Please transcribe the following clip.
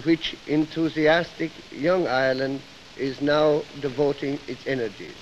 to which enthusiastic young Ireland is now devoting its energies.